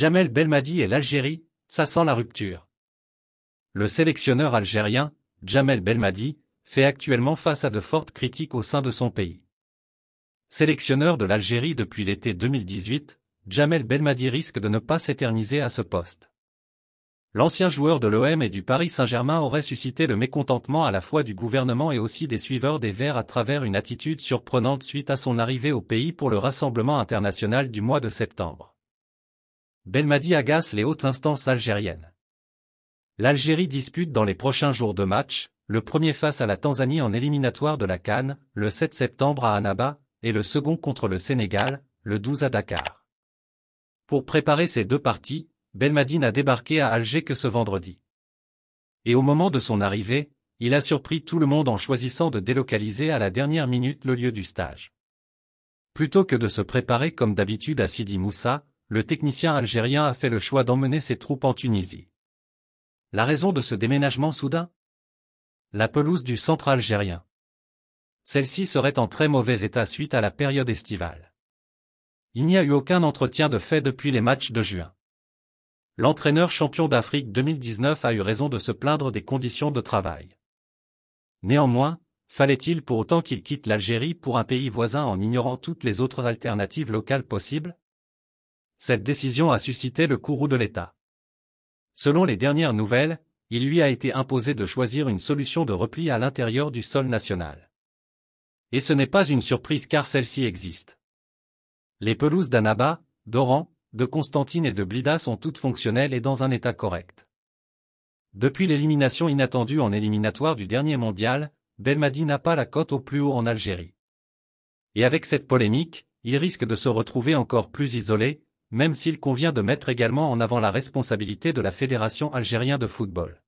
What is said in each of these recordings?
Jamel Belmadi et l'Algérie, ça sent la rupture. Le sélectionneur algérien, Jamel Belmadi, fait actuellement face à de fortes critiques au sein de son pays. Sélectionneur de l'Algérie depuis l'été 2018, Jamel Belmadi risque de ne pas s'éterniser à ce poste. L'ancien joueur de l'OM et du Paris Saint-Germain aurait suscité le mécontentement à la fois du gouvernement et aussi des suiveurs des Verts à travers une attitude surprenante suite à son arrivée au pays pour le Rassemblement international du mois de septembre. Belmadi agace les hautes instances algériennes. L'Algérie dispute dans les prochains jours de match, le premier face à la Tanzanie en éliminatoire de la Cannes, le 7 septembre à Annaba, et le second contre le Sénégal, le 12 à Dakar. Pour préparer ces deux parties, Belmadi n'a débarqué à Alger que ce vendredi. Et au moment de son arrivée, il a surpris tout le monde en choisissant de délocaliser à la dernière minute le lieu du stage. Plutôt que de se préparer comme d'habitude à Sidi Moussa, le technicien algérien a fait le choix d'emmener ses troupes en Tunisie. La raison de ce déménagement soudain? La pelouse du centre algérien. Celle-ci serait en très mauvais état suite à la période estivale. Il n'y a eu aucun entretien de fait depuis les matchs de juin. L'entraîneur champion d'Afrique 2019 a eu raison de se plaindre des conditions de travail. Néanmoins, fallait-il pour autant qu'il quitte l'Algérie pour un pays voisin en ignorant toutes les autres alternatives locales possibles? Cette décision a suscité le courroux de l'État. Selon les dernières nouvelles, il lui a été imposé de choisir une solution de repli à l'intérieur du sol national. Et ce n'est pas une surprise car celle-ci existe. Les pelouses d'Annaba, d'Oran, de Constantine et de Blida sont toutes fonctionnelles et dans un état correct. Depuis l'élimination inattendue en éliminatoire du dernier mondial, Belmadi n'a pas la cote au plus haut en Algérie. Et avec cette polémique, il risque de se retrouver encore plus isolé, même s'il convient de mettre également en avant la responsabilité de la Fédération algérienne de football.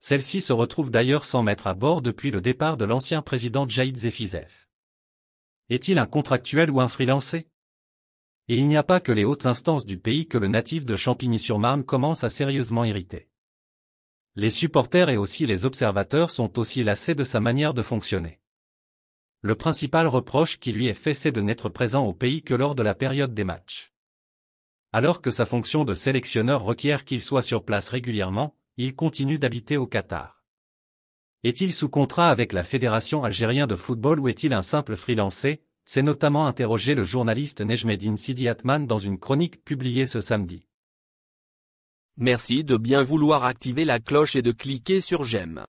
Celle-ci se retrouve d'ailleurs sans mettre à bord depuis le départ de l'ancien président Jaïd Zefizev. Est-il un contractuel ou un freelancé? Et il n'y a pas que les hautes instances du pays que le natif de Champigny-sur-Marne commence à sérieusement irriter. Les supporters et aussi les observateurs sont aussi lassés de sa manière de fonctionner. Le principal reproche qui lui est fait c'est de n'être présent au pays que lors de la période des matchs. Alors que sa fonction de sélectionneur requiert qu'il soit sur place régulièrement, il continue d'habiter au Qatar. Est-il sous contrat avec la Fédération algérienne de football ou est-il un simple freelancé? C'est notamment interrogé le journaliste Nejmedine Sidi Atman dans une chronique publiée ce samedi. Merci de bien vouloir activer la cloche et de cliquer sur j'aime.